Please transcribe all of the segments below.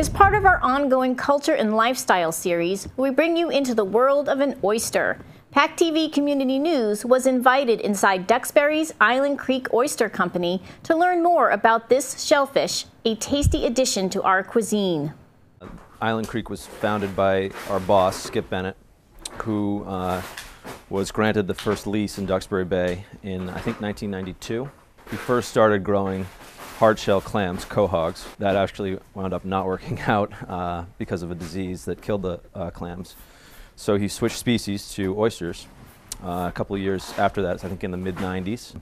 As part of our ongoing culture and lifestyle series, we bring you into the world of an oyster. PAC TV Community News was invited inside Duxbury's Island Creek Oyster Company to learn more about this shellfish, a tasty addition to our cuisine. Island Creek was founded by our boss, Skip Bennett, who uh, was granted the first lease in Duxbury Bay in, I think, 1992. He first started growing hard shell clams, quahogs. That actually wound up not working out uh, because of a disease that killed the uh, clams. So he switched species to oysters. Uh, a couple of years after that, I think in the mid 90s,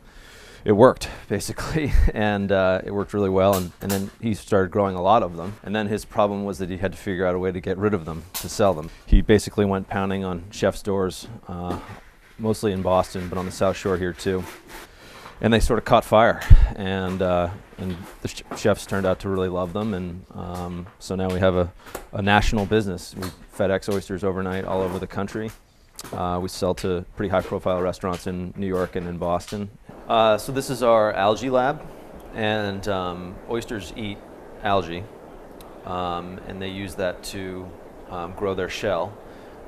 it worked basically, and uh, it worked really well. And, and then he started growing a lot of them. And then his problem was that he had to figure out a way to get rid of them to sell them. He basically went pounding on chef's doors, uh, mostly in Boston, but on the South Shore here too and they sort of caught fire, and uh, and the sh chefs turned out to really love them, and um, so now we have a, a national business. We FedEx oysters overnight all over the country. Uh, we sell to pretty high-profile restaurants in New York and in Boston. Uh, so this is our algae lab, and um, oysters eat algae, um, and they use that to um, grow their shell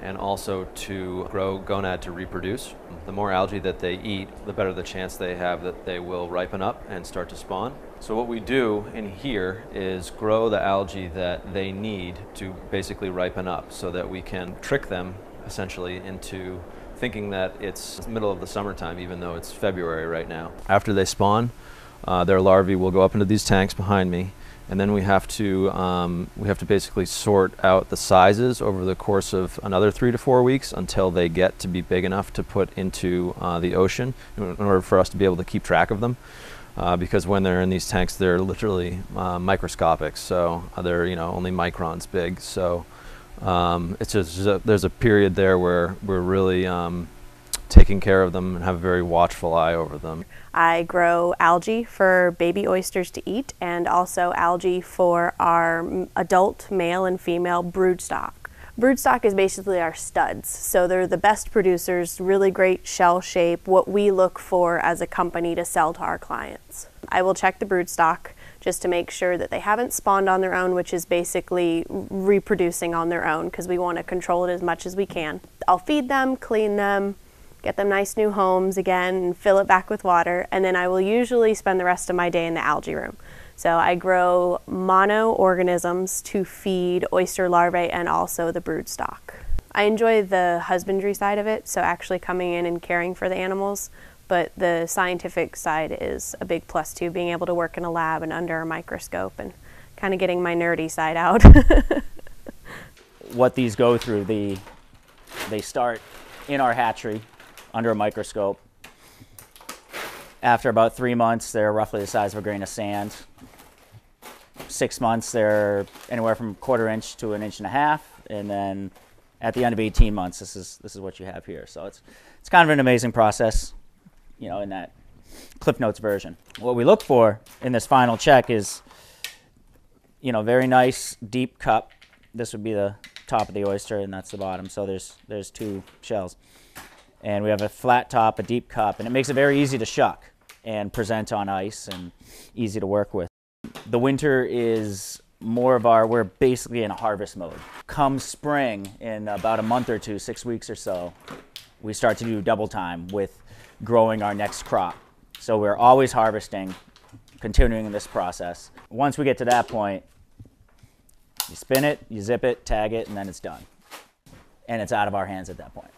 and also to grow gonad to reproduce. The more algae that they eat, the better the chance they have that they will ripen up and start to spawn. So what we do in here is grow the algae that they need to basically ripen up so that we can trick them essentially into thinking that it's middle of the summertime even though it's February right now. After they spawn, uh, their larvae will go up into these tanks behind me and then we have to um, we have to basically sort out the sizes over the course of another three to four weeks until they get to be big enough to put into uh, the ocean in order for us to be able to keep track of them. Uh, because when they're in these tanks, they're literally uh, microscopic, so they're you know only microns big. So um, it's just a, there's a period there where we're really um, taking care of them and have a very watchful eye over them. I grow algae for baby oysters to eat and also algae for our adult male and female broodstock. Broodstock is basically our studs, so they're the best producers, really great shell shape, what we look for as a company to sell to our clients. I will check the broodstock just to make sure that they haven't spawned on their own, which is basically reproducing on their own because we want to control it as much as we can. I'll feed them, clean them, get them nice new homes again, and fill it back with water. And then I will usually spend the rest of my day in the algae room. So I grow monoorganisms to feed oyster larvae and also the brood stock. I enjoy the husbandry side of it, so actually coming in and caring for the animals, but the scientific side is a big plus too, being able to work in a lab and under a microscope and kind of getting my nerdy side out. what these go through, the, they start in our hatchery under a microscope. After about three months, they're roughly the size of a grain of sand. Six months, they're anywhere from quarter inch to an inch and a half. And then at the end of 18 months, this is, this is what you have here. So it's, it's kind of an amazing process, you know, in that Cliff Notes version. What we look for in this final check is, you know, very nice deep cup. This would be the top of the oyster, and that's the bottom. So there's, there's two shells and we have a flat top, a deep cup, and it makes it very easy to shuck and present on ice and easy to work with. The winter is more of our, we're basically in a harvest mode. Come spring, in about a month or two, six weeks or so, we start to do double time with growing our next crop. So we're always harvesting, continuing this process. Once we get to that point, you spin it, you zip it, tag it, and then it's done. And it's out of our hands at that point.